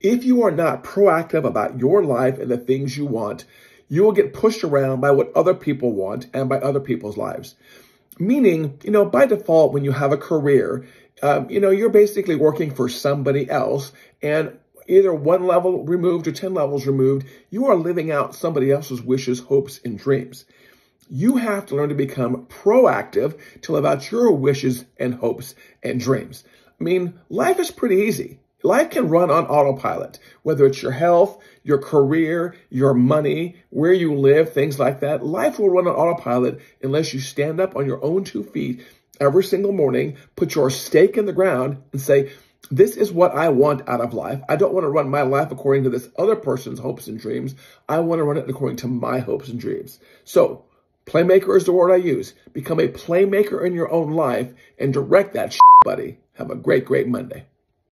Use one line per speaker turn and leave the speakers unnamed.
If you are not proactive about your life and the things you want, you will get pushed around by what other people want and by other people's lives. Meaning, you know, by default, when you have a career, um, you know, you're basically working for somebody else and either one level removed or 10 levels removed, you are living out somebody else's wishes, hopes, and dreams. You have to learn to become proactive to live out your wishes and hopes and dreams. I mean, life is pretty easy. Life can run on autopilot, whether it's your health, your career, your money, where you live, things like that. Life will run on autopilot unless you stand up on your own two feet every single morning, put your stake in the ground and say, this is what I want out of life. I don't want to run my life according to this other person's hopes and dreams. I want to run it according to my hopes and dreams. So playmaker is the word I use. Become a playmaker in your own life and direct that shit, buddy. Have a great, great Monday.